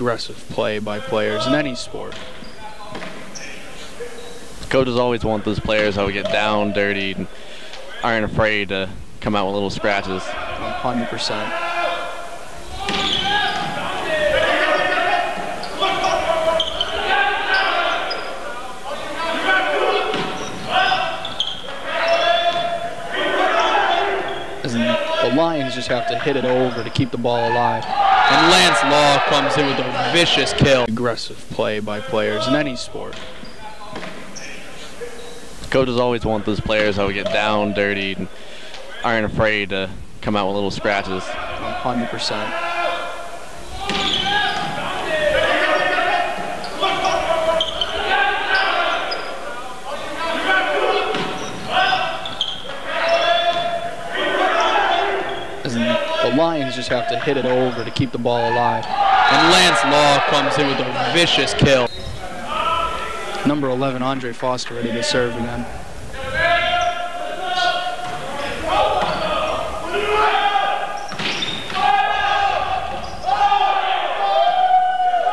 aggressive play by players in any sport. Coaches always want those players that would get down, dirty, and aren't afraid to come out with little scratches. 100%. The Lions just have to hit it over to keep the ball alive. And Lance Law comes in with a vicious kill. Aggressive play by players in any sport. Coaches always want those players that would get down, dirty, and aren't afraid to come out with little scratches. 100%. The Lions just have to hit it over to keep the ball alive. And Lance Law comes in with a vicious kill. Number 11, Andre Foster, ready to serve again.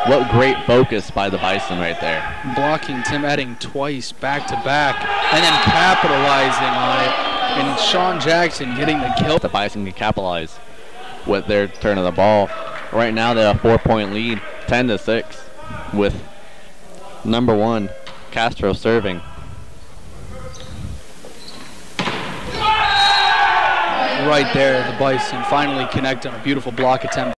What great focus by the Bison right there. Blocking Tim Edding twice back to back and then capitalizing on it. And Sean Jackson getting the kill. The Bison can capitalize with their turn of the ball. Right now they have a four-point lead, 10 to 6, with number one Castro serving. Right there, the Bison finally connect on a beautiful block attempt.